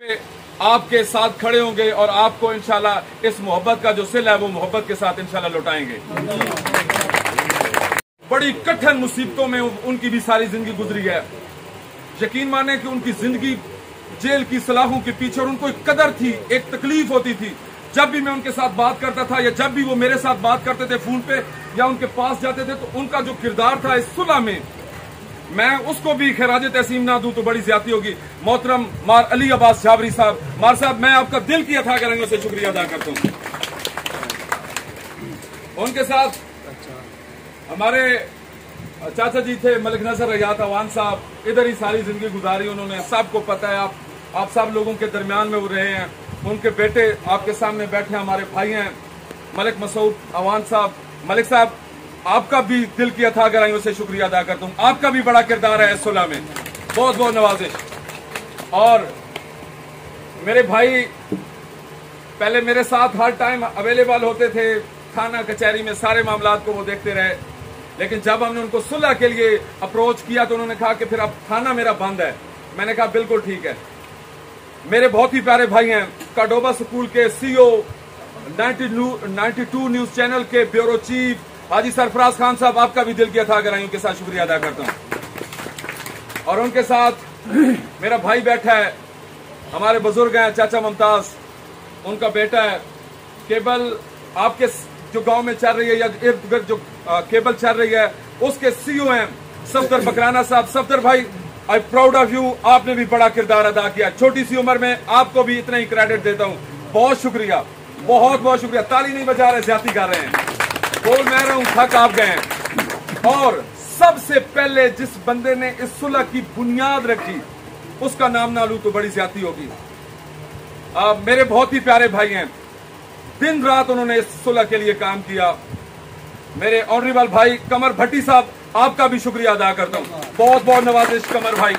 आपके साथ खड़े होंगे और आपको इनशाला इस मोहब्बत का जो सिल है, वो मोहब्बत के साथ इनशाला लौटाएँगे। बड़ी कठिन मुसीबतों में उनकी भी सारी ज़िंदगी गुजरी है। यकीन माने कि उनकी ज़िंदगी जेल की सलाहों के पीछे और उनको एक कदर थी, एक तकलीफ़ होती थी। जब भी मैं उनके साथ बात करता था या जब भी वो मेरे साथ बात करते थे फ़ोन पे या उनके पास जाते थे तो उनका जो किरदार था इस सुलह में मैं उसको भी खराज तहसीम ना दूँ तो बड़ी ज़्यादा होगी। मोहतरम मार अली अब्बास जाबरी साहब। मार साहब, मैं आपका दिल की अथा करेंगे से शुक्रिया अदा करता हूँ। उनके साथ हमारे चाचा जी थे, मलिक नज़र रयात अवान साहब। इधर ही सारी ज़िंदगी गुजारी उन्होंने। सबको पता है, आप आप सब लोगों के दरमियान में वो रहे हैं। उनके बेटे आपके सामने बैठे हमारे भाई हैं। मलिक मसूद अवान साहब। मलिक साहब आपका भी दिल की अथा से शुक्रिया अदा करता हूँ आपका भी बड़ा किरदार है सुलह में। बहुत बहुत नवाजिश। और मेरे भाई, पहले मेरे साथ हर टाइम अवेलेबल होते थे, थाना, कचहरी में सारे मामला को वो देखते रहे। लेकिन जब हमने उनको सुलह के लिए अप्रोच किया तो उन्होंने कहा कि फिर अब थाना मेरा बंद है। मैंने कहा, बिल्कुल ठीक है। मेरे बहुत ही प्यारे भाई हैं काडोबा स्कूल के सीईओ 92 न्यूज़ चैनल के ब्यूरो चीफ हाजी सरफराज खान साहब आपका भी दिल की अथा कराई उनके साथ शुक्रिया अदा करता हूँ। और उनके साथ मेरा भाई बैठा है हमारे बुज़ुर्ग हैं चाचा मुमताज़। उनका बेटा है केबल आपके जो गाँव में चल रही है या इर्द गिर्द जो आ, केबल चल रही है उसके सीईओ हैं सफदर बकराना साहब। सफदर भाई आई प्राउड ऑफ़ यू आपने भी बड़ा किरदार अदा किया। छोटी सी उम्र में आपको भी इतना ही क्रेडिट देता हूँ। बहुत शुक्रिया बहुत बहुत शुक्रिया। ताली नहीं बजा रहे ज़्यादा कर रहे हैं। बोल मैं रहा हूँ थक आप गए और सबसे पहले जिस बंदे ने इस सुलह की बुनियाद रखी, उसका नाम ना लू तो बड़ी ज़्यादा होगी। मेरे बहुत ही प्यारे भाई हैं। दिन रात उन्होंने इस सुलह के लिए काम किया। मेरे ऑनरेबल भाई कमर भट्टी साहब, आपका भी शुक्रिया अदा करता हूँ। बहुत बहुत नवाजिश कमर भाई।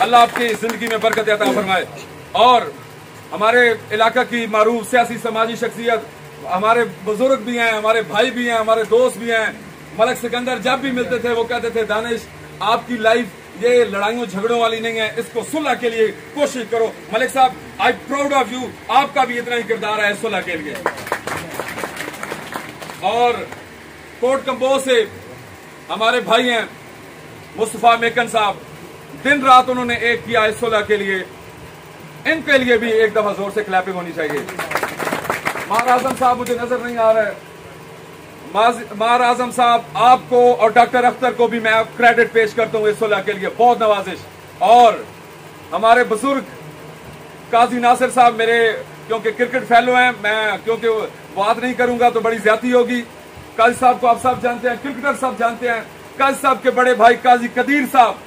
अल्लाह आपकी ज़िंदगी में बरकत अता फरमाए। और हमारे इलाका की मारूफ सियासी समाजी शख्सियत हमारे बुज़ुर्ग भी हैं, हमारे भाई भी हैं, हमारे दोस्त भी हैं। मलक सिकंदर जब भी मिलते थे, वो कहते थे, दानिश, आपकी लाइफ ये लड़ाइयों, झगड़ों वाली नहीं है, इसको सुलह के लिए कोशिश करो। मलिक साहब आई प्राउड ऑफ़ यू आपका भी इतना ही किरदार है सुलह के लिए। और कोर्ट कंपोज से हमारे भाई हैं, मुस्तफ़ा मेकन साहब, दिन रात उन्होंने एक किया इस सुलह के लिए। इनके लिए भी एक दफ़ा ज़ोर से क्लैपिंग होनी चाहिए। मार आज़म साहब, मुझे नज़र नहीं आ रहे। मार आज़म साहब, आपको और डॉक्टर अख्तर को भी मैं क्रेडिट पेश करता हूँ इस सुलह के लिए। बहुत नवाजिश। और हमारे बुज़ुर्ग काजी नासिर साहब मेरे, क्योंकि क्रिकेट फेलो हैं, मैं क्योंकि बात नहीं करूँगा तो बड़ी ज़्यादा होगी। काजी साहब को आप सब जानते हैं क्रिकेटर साहब जानते हैं। काजी साहब के बड़े भाई काजी कदीर साहब,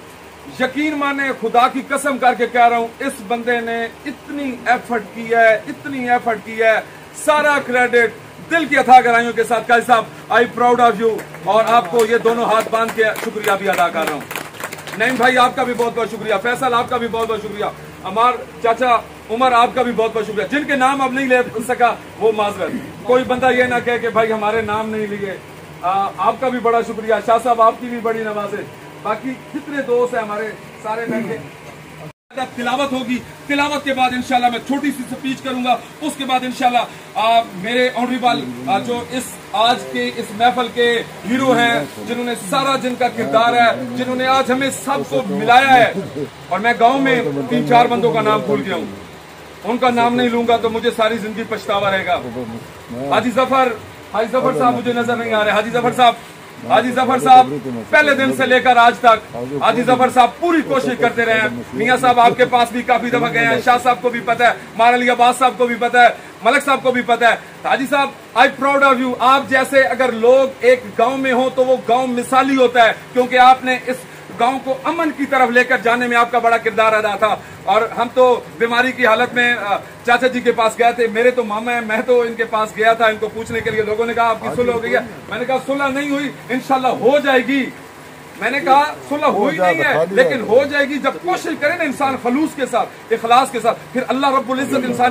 यकीन माने खुदा की कसम करके कह रहा हूँ, इस बंदे ने इतनी एफर्ट की है, इतनी एफर्ट की है। सारा क्रेडिट दिल की अथा गराइयों के साथ। काजी साहब आई प्राउड ऑफ़ यू और आपको ये दोनों हाथ बाँध के शुक्रिया भी अदा कर रहा हूँ। नईम भाई, आपका भी बहुत बहुत शुक्रिया। फैसल, आपका भी बहुत बहुत शुक्रिया। अमार चाचा, उमर, आपका भी बहुत बहुत शुक्रिया। जिनके नाम अब नहीं ले सका, वो माजरत। कोई बंदा ये ना कहे कि भाई हमारे नाम नहीं लिए। आपका भी बड़ा शुक्रिया। शाह साहब, आपकी भी बड़ी नवाजे। बाकी जितने दोस्त है हमारे सारे बैठे तिलावत होगी, तिलावत के बाद इंशाल्लाह मैं छोटी सी स्पीच करूँगा। उसके बाद इंशाल्लाह मेरे ऑनरेबल जो इस आज के इस महफल के हीरो हैं, जिन्होंने सारा जिनका किरदार है, जिन्होंने आज हमें सबको मिलाया है। और मैं गाँव में तीन चार बंदों का नाम भूल गया हूँ। उनका नाम नहीं लूँगा तो मुझे सारी ज़िंदगी पछतावा रहेगा। हाजी ज़फ़र हाजी ज़फ़र साहब मुझे नज़र नहीं आ रहे। हाजी ज़फ़र साहब हाजी ज़फ़र साहब, पहले दिन से लेकर आज तक, हाजी ज़फ़र साहब पूरी कोशिश करते रहे हैं। मियाँ साहब आपके पास भी काफ़ी दफ़ा गए हैं, शाह साहब को भी पता है मार अब्बास साहब को भी पता है, मलक साहब को भी पता है। हाजी साहब आई प्राउड ऑफ़ यू आप जैसे अगर लोग एक गाँव में हो तो वो गाँव मिसाली होता है, क्योंकि आपने इस गाँव को अमन की तरफ़ लेकर जाने में आपका बड़ा किरदार अदा था। और हम तो बीमारी की हालत में चाचा जी के पास गए थे। मेरे तो मामा है मैं तो इनके पास गया था इनको पूछने के लिए। लोगों ने कहा आपकी सुलह हो गई है। मैंने कहा सुलह नहीं हुई इनशाला हो जाएगी। मैंने कहा सुलह हुई नहीं है लेकिन हो जाएगी जब कोशिश करे ना इंसान खलूस के साथ इखलास के साथ। फिर अल्लाह रबुल्जत इंसान